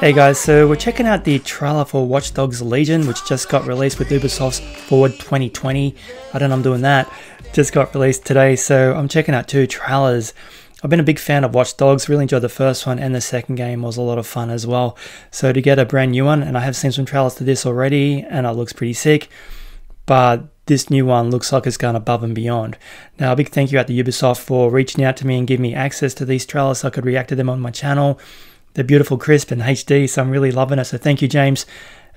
Hey guys, so we're checking out the trailer for Watch Dogs Legion, which just got released with Ubisoft's Forward 2020. I don't know I'm doing that. Just got released today, so I'm checking out two trailers. I've been a big fan of Watch Dogs, really enjoyed the first one, and the second game was a lot of fun as well. So to get a brand new one, and I have seen some trailers to this already, and it looks pretty sick, but this new one looks like it's gone above and beyond. Now, a big thank you out to Ubisoft for reaching out to me and giving me access to these trailers so I could react to them on my channel. They're beautiful, crisp, and HD, so I'm really loving it. So thank you, James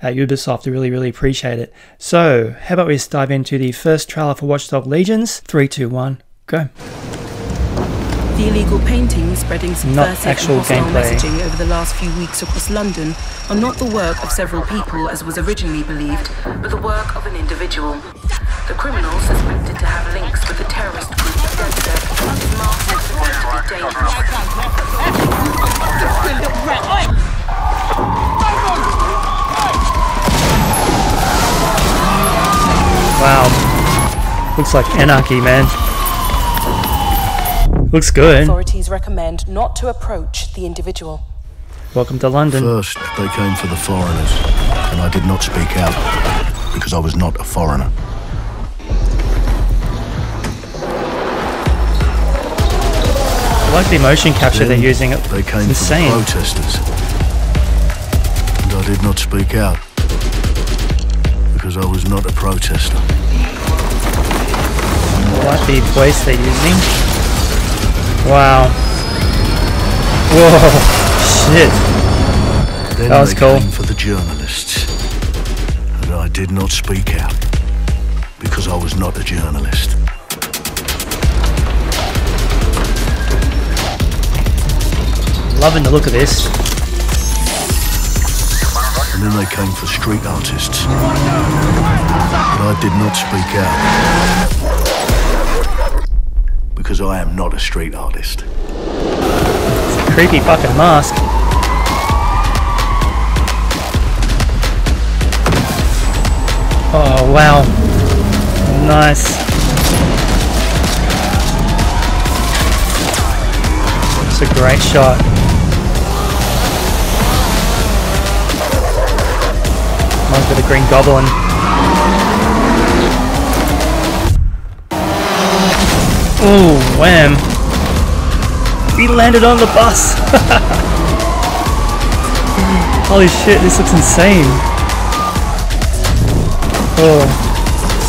at Ubisoft. I really, really appreciate it. So, how about we just dive into the first trailer for Watch Dogs Legions? Three, two, one, go. The illegal paintings spreading subversive and hostile gameplay. messaging over the last few weeks across London are not the work of several people as was originally believed, but the work of an individual. The criminal suspected to have links with the terrorist group DedSec is marked as potentially Wow. Looks like anarchy, man. Looks good. Authorities recommend not to approach the individual. Welcome to London. First, they came for the foreigners, and I did not speak out because I was not a foreigner. I like the motion capture then they're using. It. They came it's insane. the protesters, and I did not speak out because I was not a protester. I like the voice they're using. Wow. Whoa. Shit. Then that was they cool. Came for the journalists. And I did not speak out because I was not a journalist. Loving the look of this. And then they came for street artists. But I did not speak out because I am not a street artist. It's a creepy fucking mask. Oh, wow. Nice. It's a great shot. Of the Green Goblin. Oh, wham. He landed on the bus. Holy shit, this looks insane. Oh,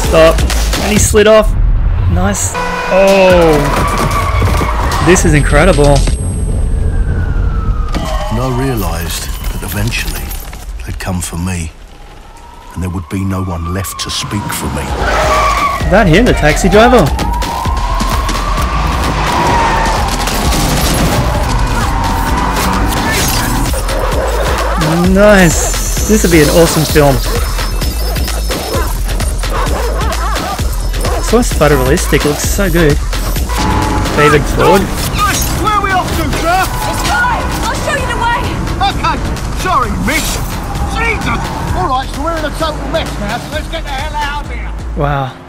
stop. And he slid off. Nice. Oh, this is incredible. And I realised that eventually they'd come for me. And there would be no one left to speak for me. That him, the taxi driver? Nice. This would be an awesome film. So it's photorealistic. It looks so good. David Ford. Where are we off to, sir? It's fine. I'll show you the way. Okay. Sorry, miss. Jesus. All right, so we're in a total mess now, so let's get the hell out of here. Wow.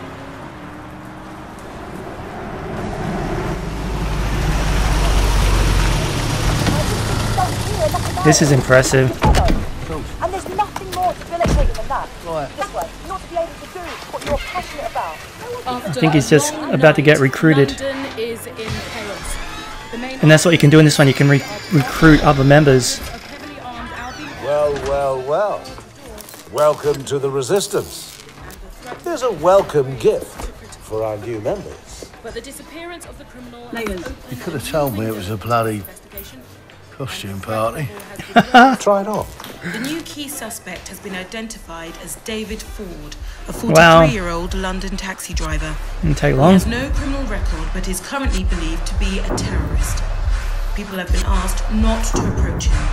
This is impressive. And there's nothing more debilitating than that. This way, not to be able to do what you're passionate about. I think he's just about to get recruited. And that's what you can do in this one. You can re recruit other members. Well, well, well. Welcome to the Resistance. There's a welcome gift for our new members. But the disappearance of the criminal You could have told me it was a bloody costume party. Try it on. The new key suspect has been identified as David Ford, a 43 year old London taxi driver. Didn't take He long. has no criminal record but is currently believed to be a terrorist. People have been asked not to approach him.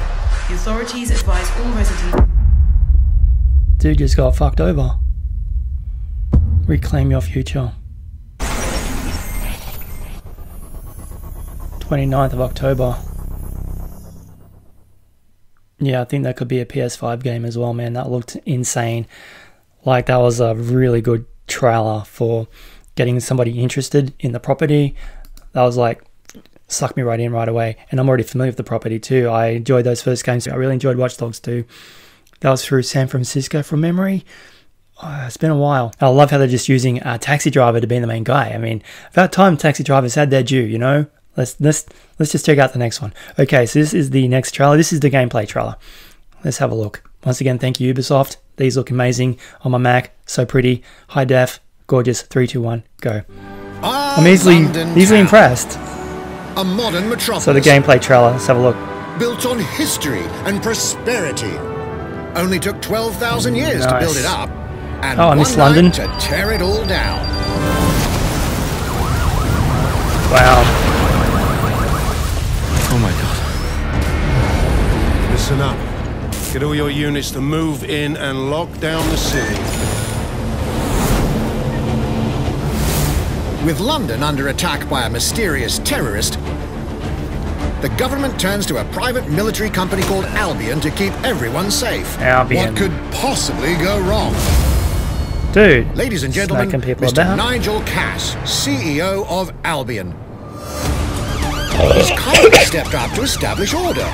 The authorities advise all residents. Dude just got fucked over. Reclaim your future. 29th of October. Yeah, I think that could be a PS5 game as well, man. That looked insane. Like, that was a really good trailer for getting somebody interested in the property. That was like sucked me right in right away. And I'm already familiar with the property too. I enjoyed those first games. I really enjoyed Watch Dogs 2. That was through San Francisco from memory. Oh, it's been a while. I love how they're just using a taxi driver to be the main guy. I mean, about time taxi drivers had their due, you know? Let's let's let's just check out the next one. Okay, so this is the next trailer. This is the gameplay trailer. Let's have a look. Once again, thank you Ubisoft. These look amazing on my Mac. So pretty, high def, gorgeous. Three, two, one, go. Ah, I'm easily London easily town. impressed. A modern metropolis. So the gameplay trailer. Let's have a look. built on history and prosperity. Only took 12,000 years to build it up. And Oh, I one miss night London. to tear it all down. Wow. Oh my god. Listen up. Get all your units to move in and lock down the city. With London under attack by a mysterious terrorist, the government turns to a private military company called Albion to keep everyone safe. Albion. What could possibly go wrong? Dude. Ladies and gentlemen, people Mr. about. Nigel Cass, CEO of Albion. He's kindly stepped up to establish order.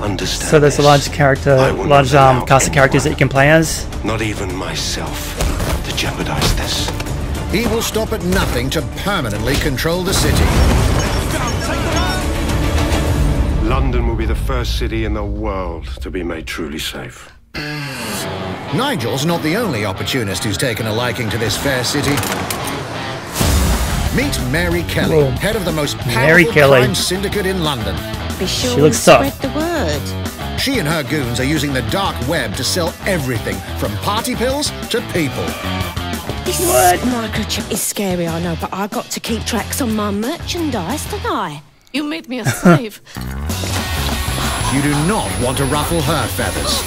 Understand So there's a large character, large um, cast of characters that you can play as. Not even myself to jeopardize this. He will stop at nothing to permanently control the city. London will be the first city in the world to be made truly safe. Nigel's not the only opportunist who's taken a liking to this fair city. Meet Mary Kelly, Whoa. head of the most powerful Kelly. crime syndicate in London. Be sure She looks and tough. spread the word. She and her goons are using the dark web to sell everything from party pills to people. This microchip is scary, I know, but I got to keep tracks on my merchandise, don't I? You made me a slave. You do not want to ruffle her feathers.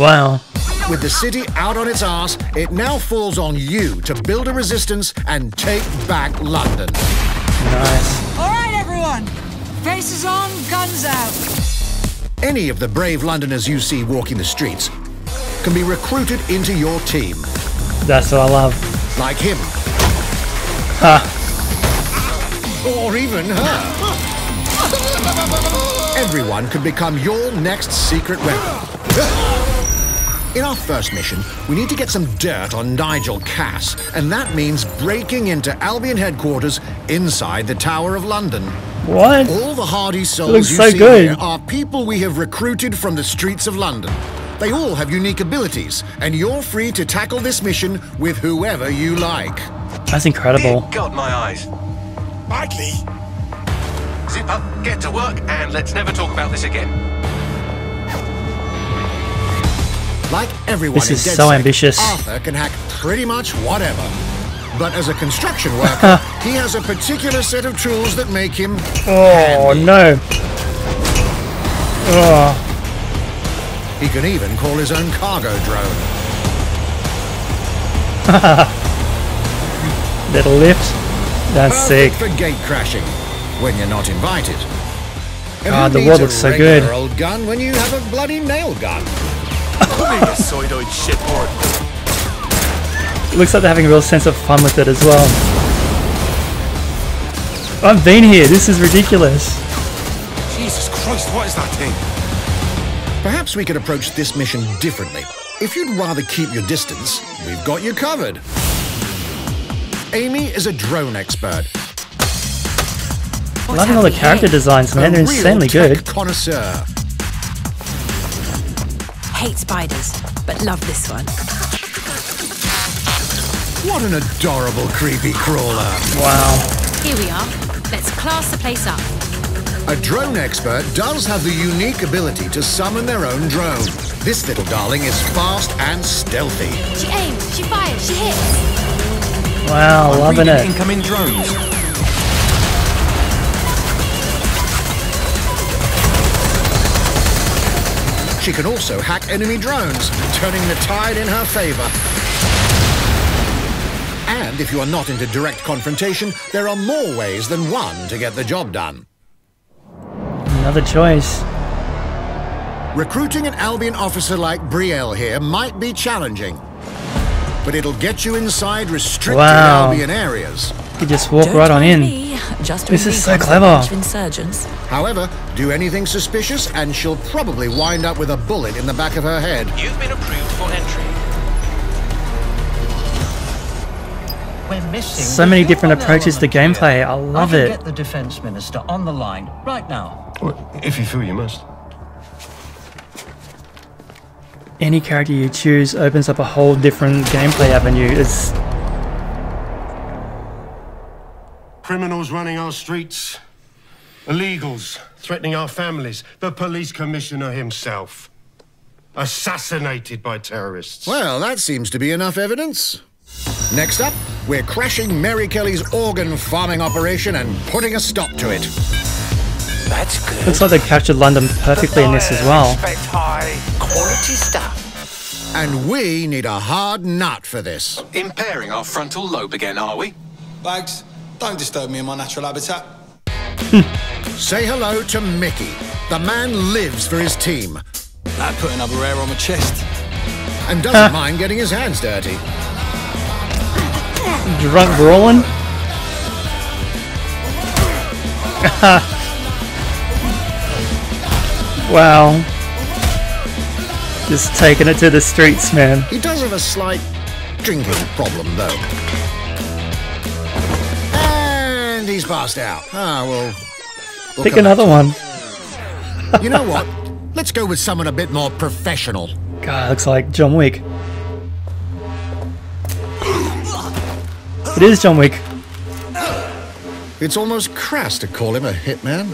Wow. With the city out on its arse, it now falls on you to build a resistance and take back London. Nice. All right, everyone. Faces on, guns out. Any of the brave Londoners you see walking the streets can be recruited into your team, That's what I love. like him, Ha. or even her. Everyone can become your next secret weapon. In our first mission, we need to get some dirt on Nigel Cass, and that means breaking into Albion headquarters inside the Tower of London. What? All the hardy souls looks you so see good. here are people we have recruited from the streets of London. They all have unique abilities, and you're free to tackle this mission with whoever you like. That's incredible. Got my eyes. Badly? Zip up, get to work, and let's never talk about this again. Like everyone This in is DedSec, so ambitious. Arthur can hack pretty much whatever. But as a construction worker, he has a particular set of tools that make him Oh no. Oh. He can even call his own cargo drone. Little lift. That's sick. For gate crashing when you're not invited. God, who the world looks so regular good. old gun when you have a bloody nail gun. you shitboard. Looks like they're having a real sense of fun with it as well. I've been here. This is ridiculous. Jesus Christ, what is that thing? Perhaps we could approach this mission differently. If you'd rather keep your distance, we've got you covered. Amy is a drone expert. Loving all the character designs, man. a They're insanely tech good. connoisseur. Hate spiders, but love this one. What an adorable creepy crawler. Wow. Here we are. Let's class the place up. A drone expert does have the unique ability to summon their own drone. This little darling is fast and stealthy. She aims, she fires, she hits. Wow, I'm loving reading it. incoming drones. She can also hack enemy drones, turning the tide in her favor. And if you are not into direct confrontation, there are more ways than one to get the job done. Another choice. Recruiting an Albion officer like Brielle here might be challenging. but it'll get you inside restricted Wow. Albion areas. You just walk right on in. Just This is so clever. insurgents. However, do anything suspicious and she'll probably wind up with a bullet in the back of her head. You've been approved for We're missing. So many different approaches to gameplay. here. I love can it. Get the defence minister on the line right now. If you feel you must. Any character you choose opens up a whole different gameplay avenue. It's Criminals running our streets. Illegals threatening our families. The police commissioner himself. Assassinated by terrorists. Well, that seems to be enough evidence. Next up, we're crashing Mary Kelly's organ farming operation and putting a stop to it. That's good. looks like they captured London perfectly in this as well. Expect high quality stuff. And we need a hard nut for this. Impairing our frontal lobe again, are we? Bags, don't disturb me in my natural habitat. Say hello to Mickey. The man lives for his team That put another air on my chest. and doesn't mind getting his hands dirty. Drunk brawling. wow. Just taking it to the streets, man. He does have a slight drinking problem, though. And he's passed out. Ah, well. we'll Pick another one. You know what? Let's go with someone a bit more professional. God, looks like John Wick. It is John Wick. It's almost crass to call him a hitman.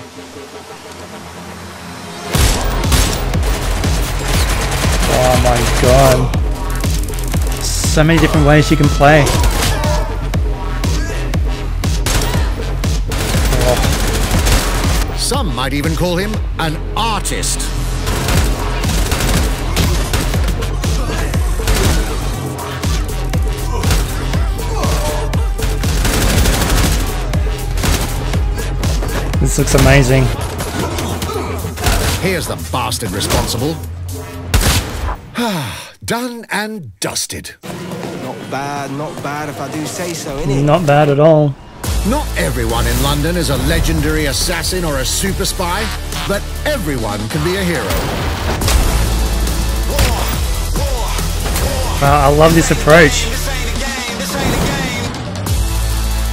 Oh my god. So many different ways you can play. Some might even call him an artist. This looks amazing. Here's the bastard responsible. Done and dusted. Not bad, not bad if I do say so, innit? Not bad at all. Not everyone in London is a legendary assassin or a super spy, but everyone can be a hero. Wow, I love this approach.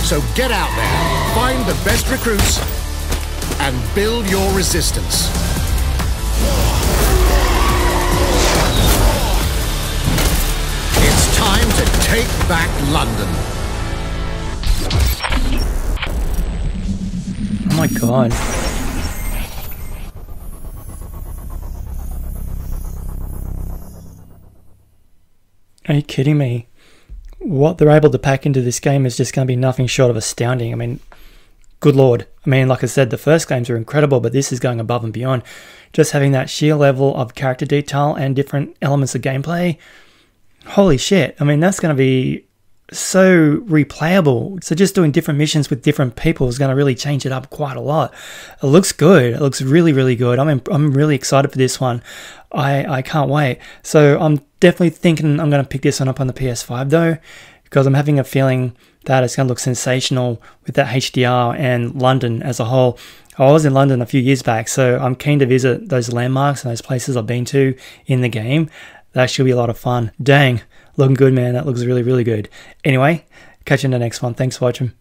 So get out there, find the best recruits, and build your resistance. It's time to take back London. Oh my god. Are you kidding me? What they're able to pack into this game is just going to be nothing short of astounding. I mean, good lord. I mean, like I said, the first games are incredible, but this is going above and beyond. Just having that sheer level of character detail and different elements of gameplay. Holy shit. I mean, that's going to be so replayable. So just doing different missions with different people is going to really change it up quite a lot. It looks good. It looks really, really good. I'm I'm really excited for this one. I I can't wait. So I'm definitely thinking I'm going to pick this one up on the PS5 though, because I'm having a feeling that it's going to look sensational with that HDR and London as a whole. I was in London a few years back, so I'm keen to visit those landmarks and those places I've been to in the game. That should be a lot of fun. Dang, looking good, man. That looks really, really good. Anyway, catch you in the next one. Thanks for watching.